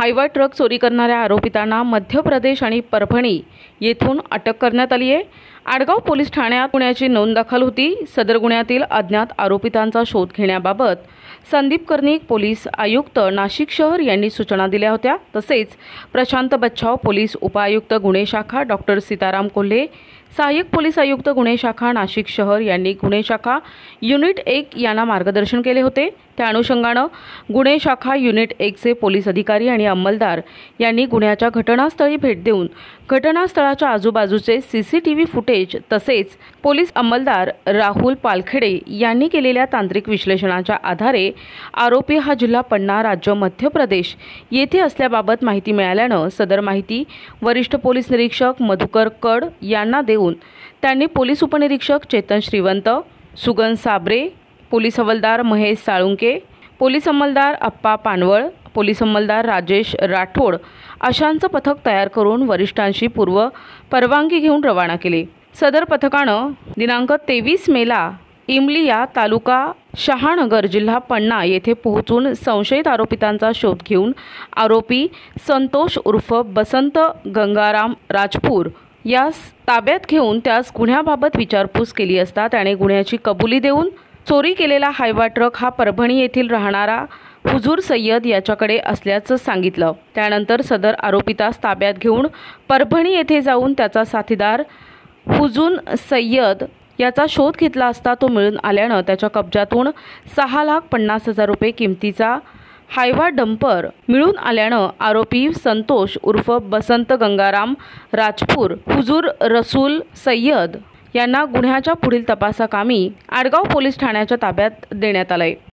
Hyva truck चोरी करणाऱ्या आरोपितांना मध्य प्रदेश आणि परभणी येथून अटक करण्यात आली आहे. आडगाव पोलीस ठाण्यात गुन्ह्याची नोंद दाखल होती. सदर गुन्ह्यातील अज्ञात आरोपितांचा शोध घेण्याबाबत संदीप कर्णिक पोलीस आयुक्त नाशिक शहर यांनी सूचना दिल्या होत्या. तसेच प्रशांत बच्छाव पोलीस उपायुक्त गुन्हे शाखा डॉक्टर सीताराम कोल्हे सहाय्यक पोलीस आयुक्त गुन्हे शाखा नाशिक शहर यांनी गुन्हे शाखा युनिट एक यांना मार्गदर्शन केले होते. त्या अनुषंगानं गुन्हे शाखा युनिट एकचे पोलीस अधिकारी आणि अंमलदार यांनी गुन्ह्याच्या घटनास्थळी भेट देऊन घटनास्थळाच्या आजूबाजूचे C C T V footage तसेच पोलीस अंमलदार राहुल पालखेडे यांनी केलेल्या तांत्रिक विश्लेषणाच्या आधारे आरोपी हा जिल्हा पन्ना राज्य मध्य प्रदेश येथे असल्याबाबत माहिती मिळाल्यानं सदर माहिती वरिष्ठ पोलीस निरीक्षक मधुकर कड यांना देऊन त्यांनी पोलीस उपनिरीक्षक चेतन श्रीवंत सुगन साबरे पोलीस हवालदार महेश साळुंके पोलीस अंमलदार अप्पा पानवळ पोलीस अंमलदार राजेश राठोड अशांचं पथक तयार करून वरिष्ठांशी पूर्व परवानगी घेऊन रवाना केले. सदर पथकानं दिनांक तेवीस मेला इमलिया तालुका शहानगर जिल्हा पन्ना येथे पोहोचून संशयित आरोपितांचा शोध घेऊन आरोपी संतोष उर्फ बसंत गंगाराम राजपूर यास ताब्यात घेऊन त्यास गुन्ह्याबाबत विचारपूस केली असता त्याने गुन्ह्याची कबुली देऊन चोरी केलेला हायवा ट्रक हा परभणी येथील राहणारा हुजूर सय्यद याच्याकडे असल्याचं सांगितलं. त्यानंतर सदर आरोपितास ताब्यात घेऊन परभणी येथे जाऊन त्याचा साथीदार हुजून सय्यद याचा शोध घेतला असता तो मिळून आल्यानं त्याच्या कब्जातून सहा लाख पन्नास हजार रुपये किमतीचा हायवा डंपर मिळून आल्यानं आरोपी संतोष उर्फ बसंत गंगाराम राजपूर हुजूर रसूल सय्यद यांना गुन्ह्याच्या पुढील तपासाकामी आडगाव पोलीस ठाण्याच्या ताब्यात देण्यात आलं आहे